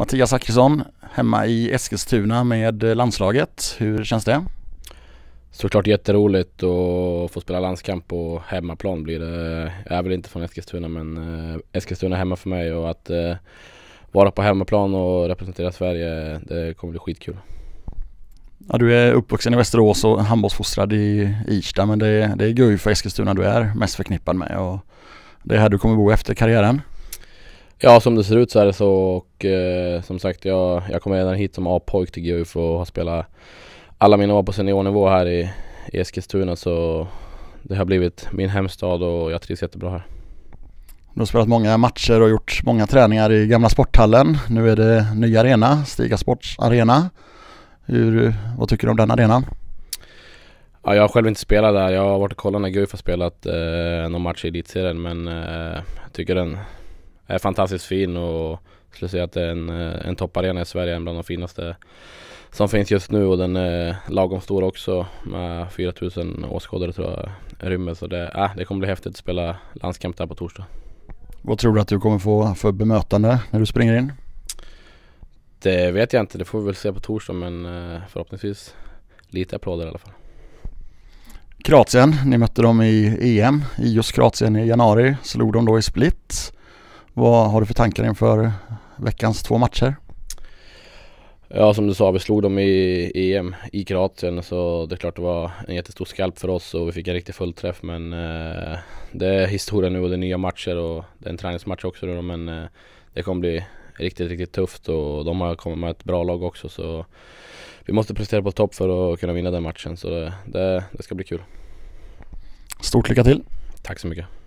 Mattias Zachrisson hemma i Eskilstuna med landslaget. Hur känns det? Såklart jätteroligt att få spela landskamp på hemmaplan blir det. Jag är väl inte från Eskilstuna men eh, Eskilstuna är hemma för mig och att eh, vara på hemmaplan och representera Sverige det kommer bli skitkul. Ja, du är uppvuxen i Västerås och handbollsfostrad i Irsta men det är, det är Guif och Eskilstuna du är mest förknippad med och det är här du kommer bo efter karriären. Ja som det ser ut så är det så och eh, som sagt jag, jag kommer redan hit som A-pojk till Guif och har spelat alla mina år på seniornivå här i, i Eskilstuna så det har blivit min hemstad och jag trivs jättebra här. Du har spelat många matcher och gjort många träningar i gamla sporthallen. Nu är det ny arena, Stiga Sports arena. Hur, vad tycker du om den arenan? Ja, jag har själv inte spelat där. Jag har varit och kollat när Guif har spelat eh, någon match i elitserien men eh, jag tycker den är fantastiskt fin och skulle säga att det är en, eh, en topparena i Sverige, en bland de finaste som finns just nu och den är lagom stor också med 4000 åskådare tror jag rymmer så det, äh, det kommer bli häftigt att spela landskamp där på torsdag. Vad tror du att du kommer få för bemötande när du springer in? Det vet jag inte, det får vi väl se på torsdag men eh, förhoppningsvis lite applåder i alla fall. Kroatien, ni mötte dem i EM i just Kroatien i januari, slog de då i split. Vad har du för tankar inför veckans två matcher? Ja som du sa, vi slog dem i EM i Kroatien så det är klart det var en jättestor skalp för oss och vi fick en riktig fullträff men eh, det är historia nu och det är nya matcher och det är en träningsmatch också då, men eh, det kommer bli riktigt, riktigt tufft och de har kommit med ett bra lag också så vi måste prestera på topp för att kunna vinna den matchen så det, det, det ska bli kul. Stort lycka till! Tack så mycket!